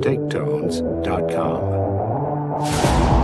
taketones.com.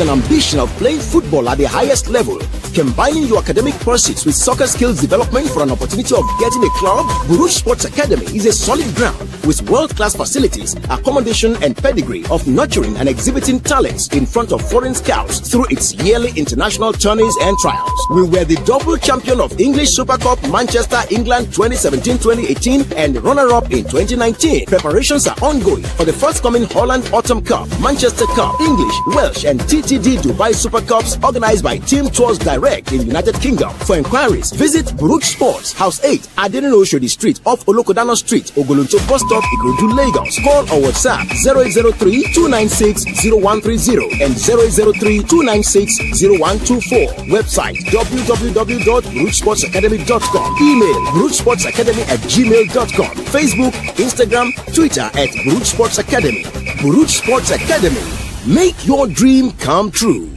and ambition of playing football at the highest level, combining your academic pursuits with soccer skills development for an opportunity of getting a club, Buruj Sports Academy is a solid ground with world-class facilities, accommodation and pedigree of nurturing and exhibiting talents in front of foreign scouts through its yearly international tourneys and trials. We were the double champion of English Super Cup Manchester, England 2017-2018 and runner-up in 2019. Preparations are ongoing for the forthcoming Holland Autumn Cup, Manchester Cup, English, Welsh and TTD Dubai Super Cups organized by Team Tours Direct in United Kingdom. For inquiries, visit Buruch Sports, House 8, Adenino Oshodi Street off Olokodano Street, Ogolonto Bus Stop, Ikorodu, Lagos. Call or WhatsApp 0803 296 0130 and 0803 296 0124. Website www.buruchsportsacademy.com. Email buruchsportsacademy at gmail.com. Facebook, Instagram, Twitter at Buruch Sports Academy. Buruch Sports Academy. Make your dream come true.